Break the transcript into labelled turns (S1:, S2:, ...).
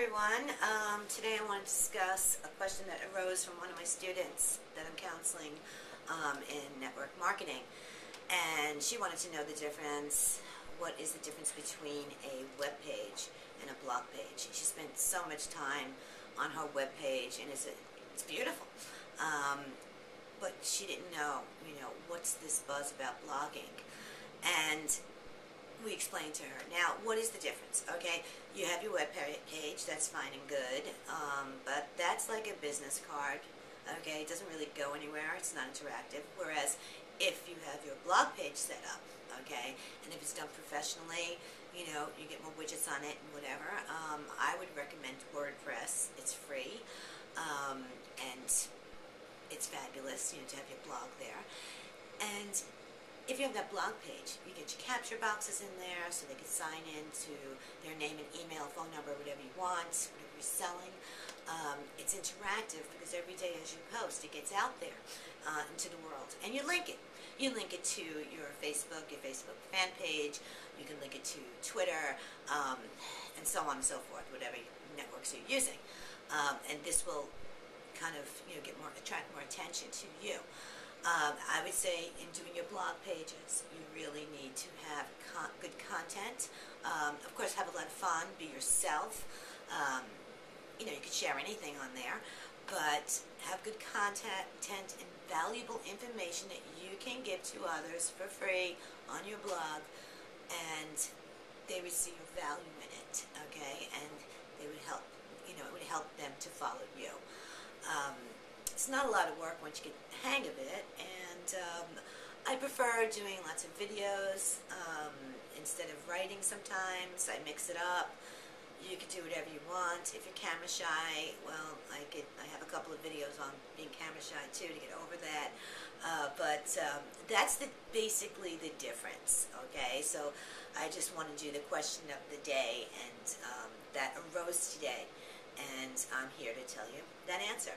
S1: everyone. Um, today I want to discuss a question that arose from one of my students that I'm counseling um, in network marketing. And she wanted to know the difference, what is the difference between a web page and a blog page. She spent so much time on her web page and it's, a, it's beautiful. Um, but she didn't know, you know, what's this buzz about blogging. And we explained to her. Now, what is the difference? Okay, you have your web page, that's fine and good, um, but that's like a business card. Okay, it doesn't really go anywhere, it's not interactive. Whereas if you have your blog page set up, okay, and if it's done professionally, you know, you get more widgets on it and whatever, um, I would recommend WordPress. It's free, um, and it's fabulous, you know, to have your blog there. If you have that blog page, you get your capture boxes in there so they can sign in to their name and email, phone number, whatever you want, whatever you're selling. Um, it's interactive because every day as you post, it gets out there uh, into the world. And you link it. You link it to your Facebook, your Facebook fan page. You can link it to Twitter, um, and so on and so forth, whatever networks you're using. Um, and this will kind of you know get more attract more attention to you. Um, I would say in doing your blog pages, you really need to have con good content. Um, of course, have a lot of fun, be yourself. Um, you know, you could share anything on there, but have good content and valuable information that you can give to others for free on your blog, and they receive value in it, okay? And they would help, you know, it would help them to follow you. Um, it's not a lot of work once you get the hang of it, and um, I prefer doing lots of videos um, instead of writing sometimes. I mix it up. You can do whatever you want. If you're camera shy, well, I get I have a couple of videos on being camera shy too to get over that. Uh, but um, that's the basically the difference. Okay, so I just want to do the question of the day, and um, that arose today, and I'm here to tell you that answer.